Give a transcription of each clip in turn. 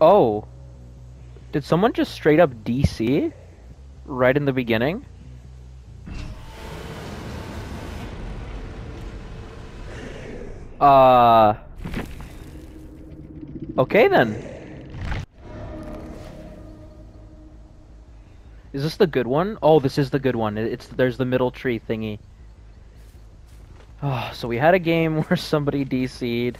Oh. Did someone just straight up DC? Right in the beginning? Uh. Okay then. Is this the good one? Oh, this is the good one. It's there's the middle tree thingy. Oh, so we had a game where somebody DC'd,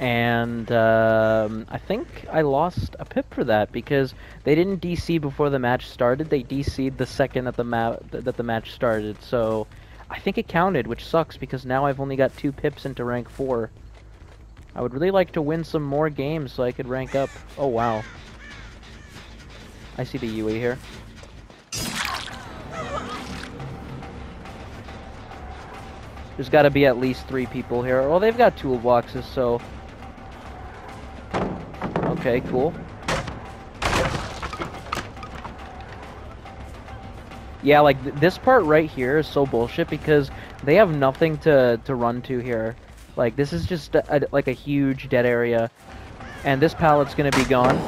and um, I think I lost a pip for that because they didn't DC before the match started. They DC'd the second that the ma- that the match started. So I think it counted, which sucks because now I've only got two pips into rank four. I would really like to win some more games so I could rank up. Oh wow. I see the Yui here. There's got to be at least three people here. Well, they've got toolboxes, so... Okay, cool. Yeah, like, th this part right here is so bullshit because they have nothing to, to run to here. Like, this is just, a, a- like, a huge dead area. And this pallet's gonna be gone.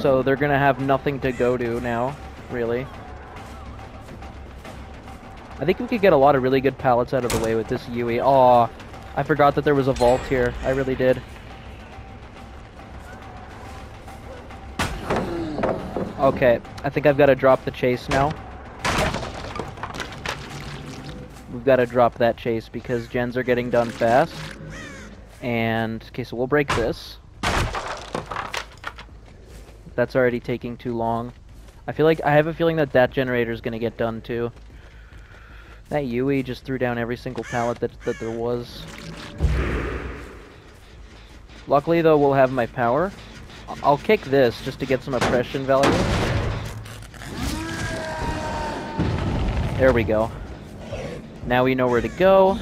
So they're gonna have nothing to go to now, really. I think we could get a lot of really good pallets out of the way with this Yui. Aw, I forgot that there was a vault here. I really did. Okay, I think I've got to drop the chase now. We've got to drop that chase because gens are getting done fast. And, okay, so we'll break this. That's already taking too long. I feel like, I have a feeling that that generator is going to get done too. That Yui just threw down every single pallet that, that there was. Luckily, though, we'll have my power. I'll kick this just to get some oppression value. There we go. Now we know where to go.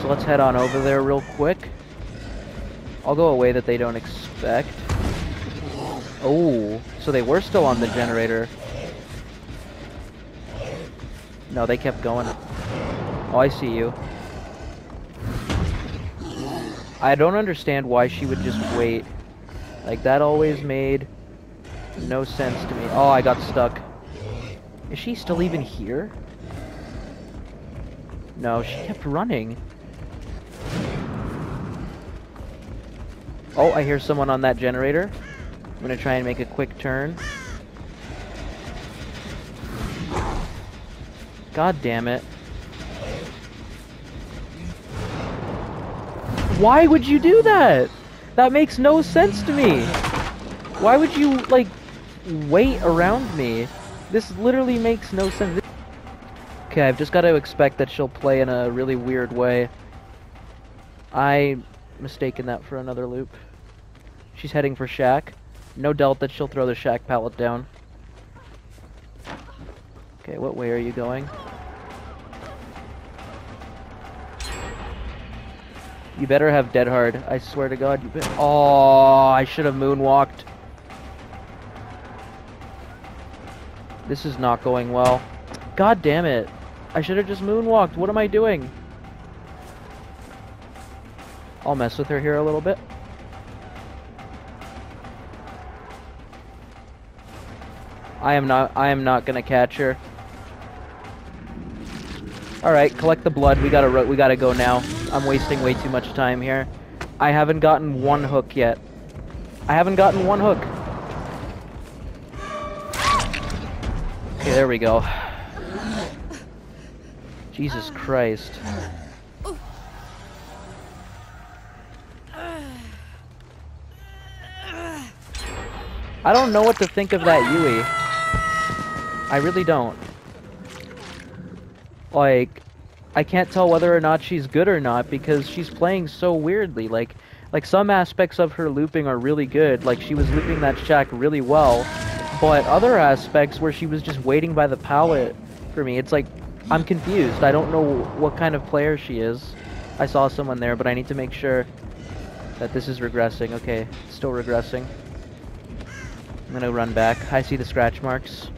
So let's head on over there real quick. I'll go a way that they don't expect. Oh, so they were still on the generator. No, they kept going. Oh, I see you. I don't understand why she would just wait. Like, that always made no sense to me. Oh, I got stuck. Is she still even here? No, she kept running. Oh, I hear someone on that generator. I'm gonna try and make a quick turn. God damn it. Why would you do that? That makes no sense to me. Why would you, like, wait around me? This literally makes no sense. Okay, I've just got to expect that she'll play in a really weird way. I mistaken that for another loop. She's heading for Shack. No doubt that she'll throw the Shack pallet down. Okay, what way are you going? You better have Dead Hard. I swear to God, you bet. Oh, I should have moonwalked. This is not going well. God damn it. I should have just moonwalked. What am I doing? I'll mess with her here a little bit. I am not I am not gonna catch her. Alright, collect the blood. We gotta we gotta go now. I'm wasting way too much time here. I haven't gotten one hook yet. I haven't gotten one hook. Okay, there we go. Jesus Christ. I don't know what to think of that Yui. I really don't. Like, I can't tell whether or not she's good or not because she's playing so weirdly. Like, like some aspects of her looping are really good. Like she was looping that shack really well, but other aspects where she was just waiting by the pallet for me, it's like I'm confused. I don't know what kind of player she is. I saw someone there, but I need to make sure that this is regressing. Okay, still regressing. I'm gonna run back. I see the scratch marks.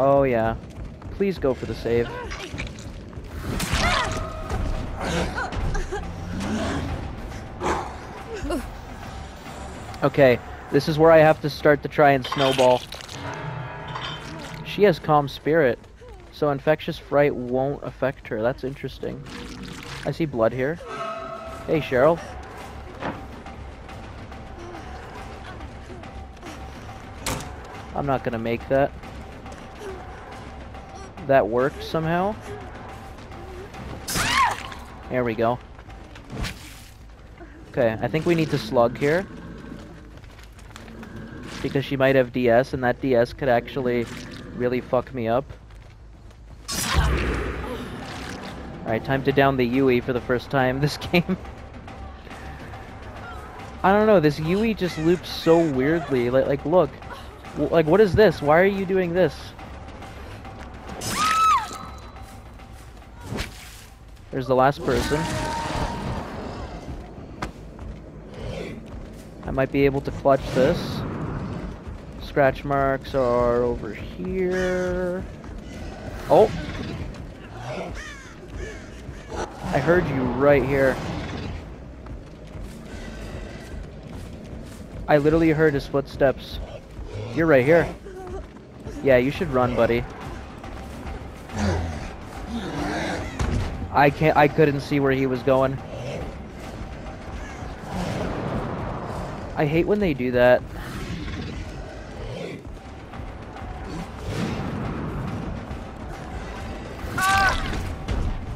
Oh yeah. Please go for the save. Okay, this is where I have to start to try and snowball. She has calm spirit, so infectious fright won't affect her. That's interesting. I see blood here. Hey, Cheryl. I'm not gonna make that. That worked somehow. There we go. Okay, I think we need to slug here. Because she might have DS, and that DS could actually really fuck me up. Alright, time to down the Yui for the first time this game. I don't know, this Yui just loops so weirdly. Like, like look. Like, what is this? Why are you doing this? There's the last person. I might be able to clutch this. Scratch marks are over here. Oh! I heard you right here. I literally heard his footsteps. You're right here. Yeah, you should run, buddy. I can't- I couldn't see where he was going. I hate when they do that.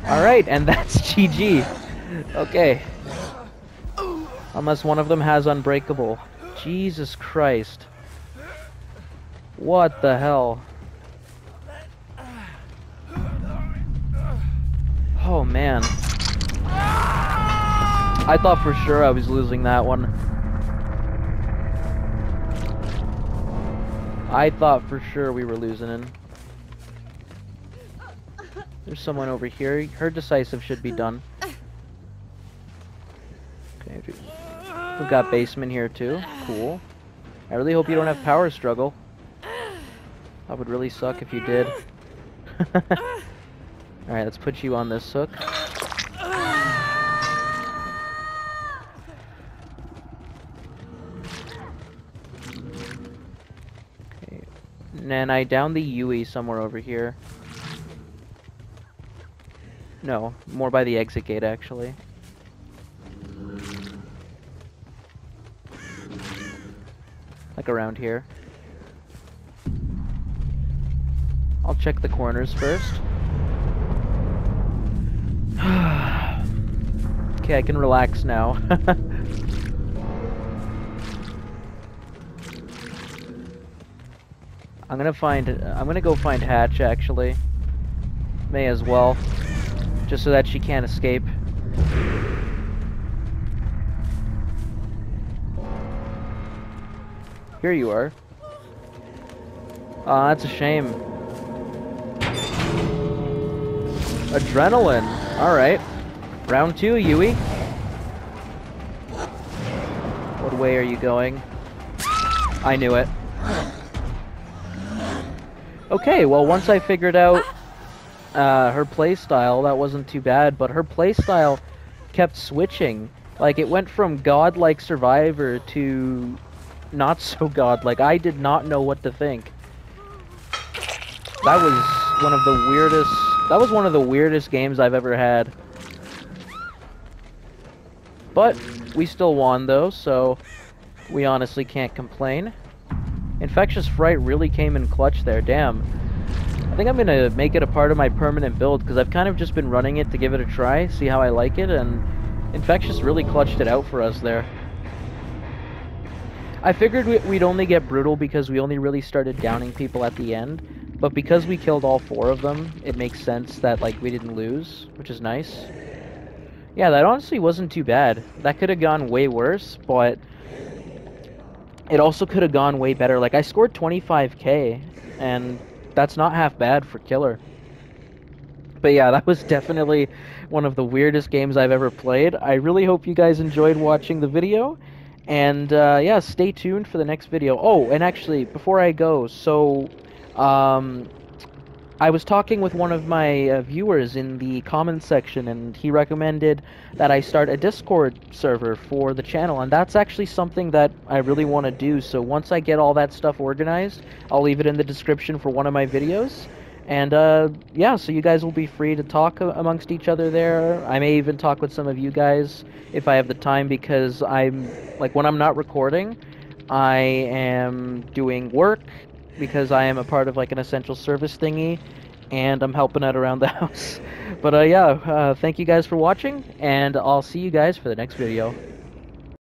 Alright, and that's GG. Okay. Unless one of them has Unbreakable. Jesus Christ. What the hell? Oh man. I thought for sure I was losing that one. I thought for sure we were losing it. There's someone over here. Her decisive should be done. Okay, we've got basement here too. Cool. I really hope you don't have power struggle. That would really suck if you did. Alright, let's put you on this hook. Okay. And I down the Yui somewhere over here. No, more by the exit gate, actually. Like around here. I'll check the corners first. okay, I can relax now. I'm gonna find, I'm gonna go find Hatch, actually. May as well. Just so that she can't escape. Here you are. Aw, oh, that's a shame. Adrenaline. Alright. Round two, Yui. What way are you going? I knew it. Okay, well once I figured out uh, her playstyle, that wasn't too bad, but her playstyle kept switching. Like, it went from godlike survivor to not so godlike. I did not know what to think. That was one of the weirdest... That was one of the weirdest games I've ever had. But, we still won, though, so we honestly can't complain. Infectious Fright really came in clutch there, damn. I think I'm going to make it a part of my permanent build, because I've kind of just been running it to give it a try, see how I like it, and Infectious really clutched it out for us there. I figured we'd only get brutal because we only really started downing people at the end, but because we killed all four of them, it makes sense that, like, we didn't lose, which is nice. Yeah, that honestly wasn't too bad. That could have gone way worse, but it also could have gone way better. Like, I scored 25k, and that's not half bad for killer. But yeah, that was definitely one of the weirdest games I've ever played. I really hope you guys enjoyed watching the video. And uh, yeah, stay tuned for the next video. Oh, and actually, before I go, so um, I was talking with one of my uh, viewers in the comments section, and he recommended that I start a Discord server for the channel, and that's actually something that I really want to do. So once I get all that stuff organized, I'll leave it in the description for one of my videos. And uh, yeah, so you guys will be free to talk amongst each other there. I may even talk with some of you guys if I have the time, because I'm like when I'm not recording, I am doing work because I am a part of like an essential service thingy, and I'm helping out around the house. But uh, yeah, uh, thank you guys for watching, and I'll see you guys for the next video.